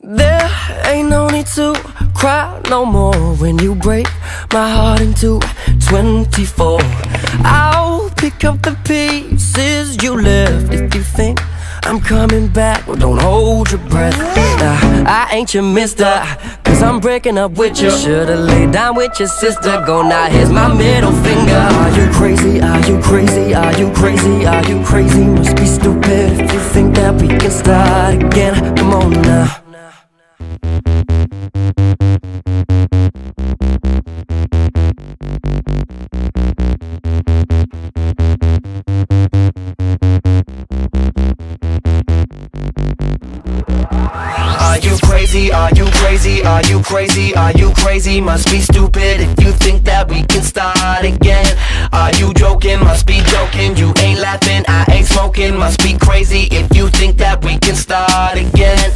There ain't no need to cry no more when you break my heart into 24. I'll pick up the pieces you left if you think I'm coming back. Well, don't hold your breath. Nah, I ain't your mister, cause I'm breaking up with you. Should've laid down with your sister. Go now, here's my middle finger. Are you crazy? Are you crazy? Are you crazy? Are you crazy? Must be stupid if you think that we can start again. Come on now. Are you crazy? Are you crazy? Are you crazy? Are you crazy? Must be stupid if you think that we can start again. Are you joking? Must be joking. You ain't laughing. I ain't smoking. Must be crazy if you think that we can start again.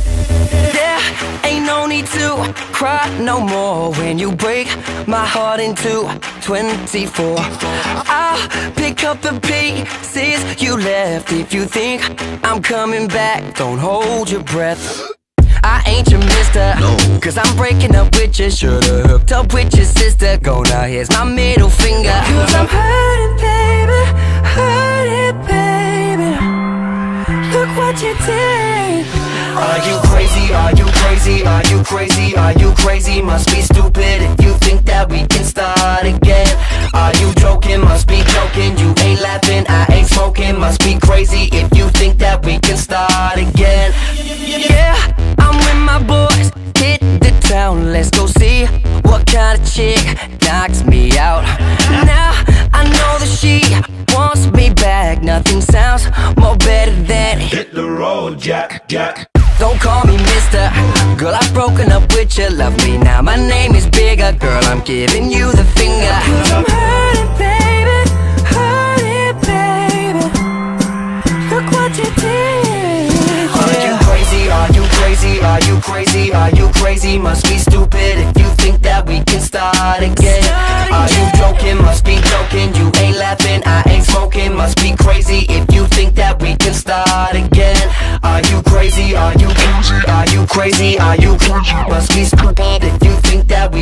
There ain't no need to cry no more when you break my heart into 24. I'll pick up the pieces you left if you think I'm coming back. Don't hold your breath. I ain't your mister, No. Cause I'm breaking up with you. Should've hooked up with your sister. Go now, here's my middle finger. Cause I'm hurting, baby, hurting, baby. Look what you did. Are you crazy? Are you crazy? Are you crazy? Are you crazy? Must be stupid if you think that we can start again. Are you joking? Town, let's go see what kind of chick knocks me out. Now I know that she wants me back. Nothing sounds more better than Hit the road, Jack, Jack. don't call me mister. Girl, I've broken up with you. Love me now. My name is bigger. Girl, I'm giving you the finger. Cause I'm hurting, baby. Hurting, baby. Look what you did. Are you crazy? Are you crazy? Are you crazy? Are you crazy? Must start again. Are you joking? Must be joking. You ain't laughing, I ain't smoking. Must be crazy if you think that we can start again. Are you crazy? Are you crazy? Are you crazy? Are you crazy? Must be stupid if you think that we.